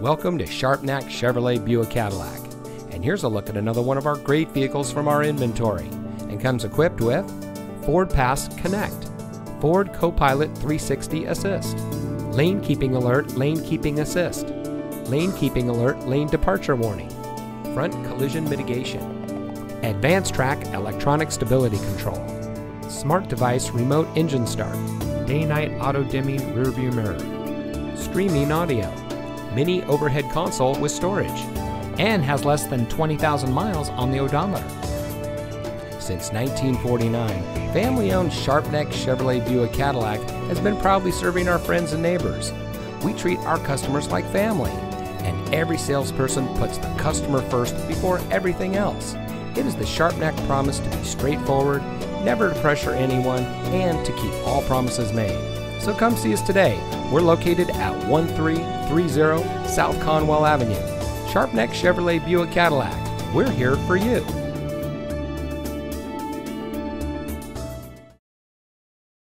Welcome to Sharpnack Chevrolet Buick Cadillac. And here's a look at another one of our great vehicles from our inventory and comes equipped with Ford Pass Connect, Ford Copilot 360 Assist, Lane Keeping Alert Lane Keeping Assist, Lane Keeping Alert Lane Departure Warning, Front Collision Mitigation, Advanced Track Electronic Stability Control, Smart Device Remote Engine Start, Day-Night Auto Dimming Rearview Mirror, Streaming Audio, Mini Overhead Console with storage, and has less than 20,000 miles on the odometer. Since 1949, family owned Sharpnack Chevrolet Buick Cadillac has been proudly serving our friends and neighbors. We treat our customers like family, and every salesperson puts the customer first before everything else. It is the Sharpnack promise to be straightforward, never to pressure anyone, and to keep all promises made. So come see us today. We're located at 1330 South Conwell Avenue. Sharpnack Chevrolet Buick Cadillac. We're here for you.